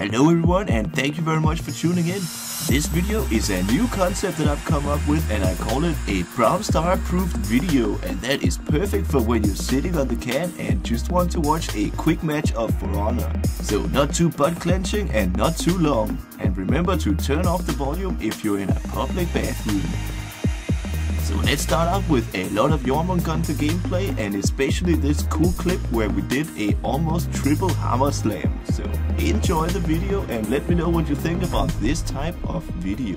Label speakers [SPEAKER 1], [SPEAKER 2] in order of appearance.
[SPEAKER 1] Hello everyone and thank you very much for tuning in. This video is a new concept that I've come up with and I call it a Brown Star approved video and that is perfect for when you're sitting on the can and just want to watch a quick match of For Honor. So not too butt clenching and not too long. And remember to turn off the volume if you're in a public bathroom. So let's start off with a lot of Jormungandr gameplay and especially this cool clip where we did a almost triple hammer slam. So enjoy the video and let me know what you think about this type of video.